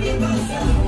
Give us